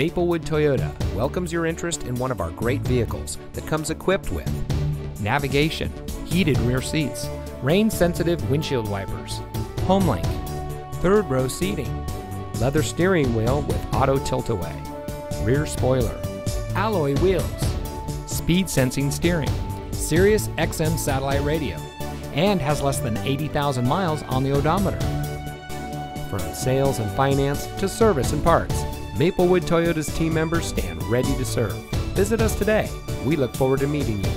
Maplewood Toyota welcomes your interest in one of our great vehicles that comes equipped with navigation, heated rear seats, rain sensitive windshield wipers, HomeLink, third row seating, leather steering wheel with auto tilt away, rear spoiler, alloy wheels, speed sensing steering, Sirius XM satellite radio, and has less than 80,000 miles on the odometer. From sales and finance to service and parts, Maplewood Toyota's team members stand ready to serve. Visit us today. We look forward to meeting you.